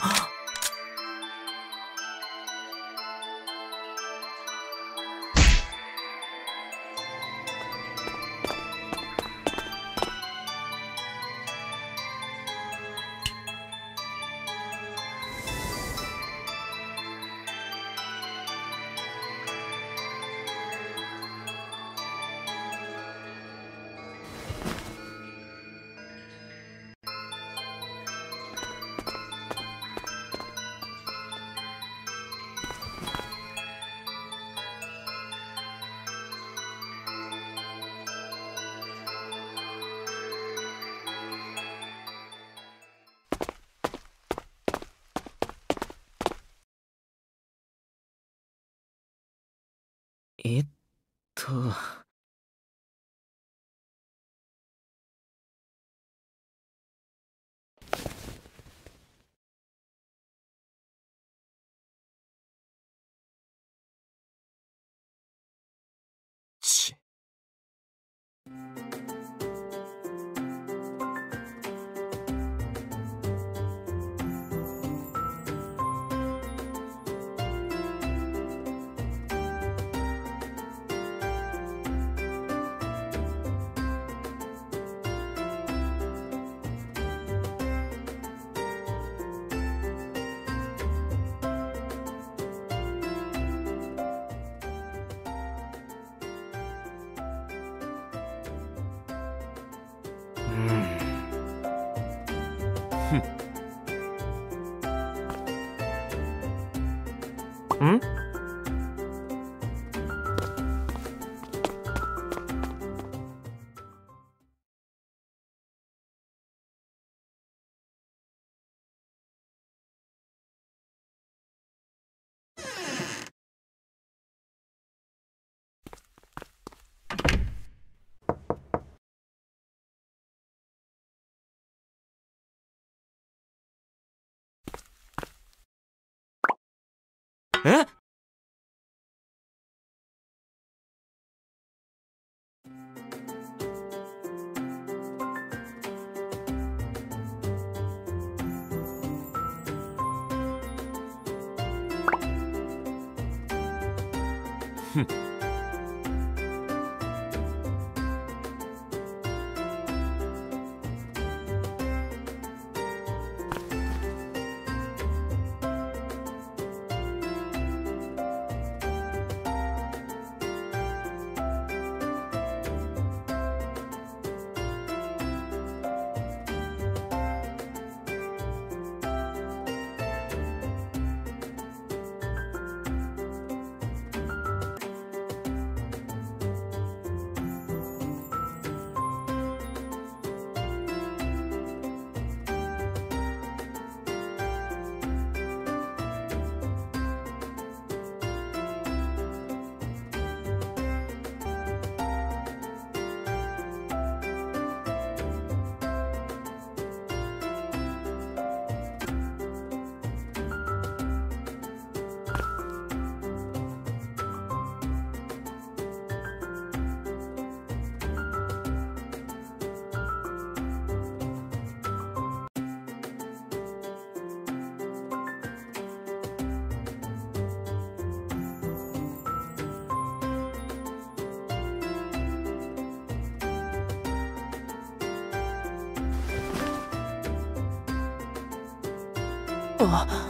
啊えっと。ん。え？ふんあ